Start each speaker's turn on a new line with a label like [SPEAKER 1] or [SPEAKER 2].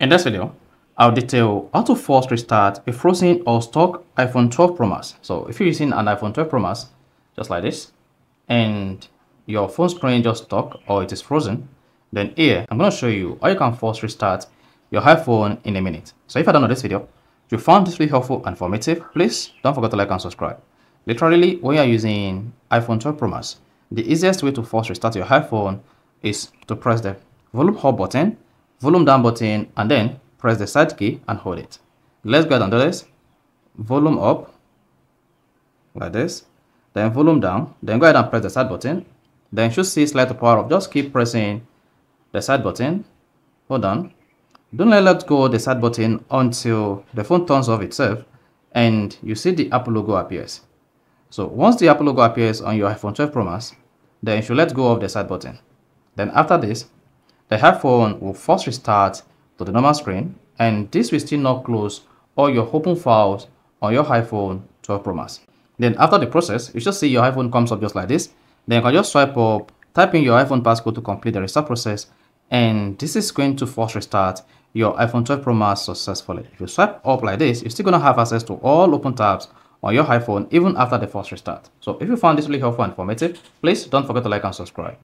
[SPEAKER 1] In this video, I'll detail how to force restart a frozen or stuck iPhone 12 Pro Max. So if you're using an iPhone 12 Pro Max, just like this, and your phone screen just stuck or it is frozen, then here, I'm going to show you how you can force restart your iPhone in a minute. So if you don't know this video, you found this really helpful and informative, please don't forget to like and subscribe. Literally, when you're using iPhone 12 Pro Max, the easiest way to force restart your iPhone is to press the volume up button volume down button and then press the side key and hold it. Let's go ahead and do this. Volume up like this. Then volume down. Then go ahead and press the side button. Then you should see slide to power up. Just keep pressing the side button. Hold on. Don't let go the side button until the phone turns off itself and you see the Apple logo appears. So once the Apple logo appears on your iPhone 12 Pro Max, then you should let go of the side button. Then after this, the iPhone will first restart to the normal screen and this will still not close all your open files on your iPhone 12 Pro Max. Then after the process, you should see your iPhone comes up just like this. Then you can just swipe up, type in your iPhone passcode to complete the restart process and this is going to force restart your iPhone 12 Pro Max successfully. If you swipe up like this, you're still going to have access to all open tabs on your iPhone even after the force restart. So if you found this really helpful and informative, please don't forget to like and subscribe.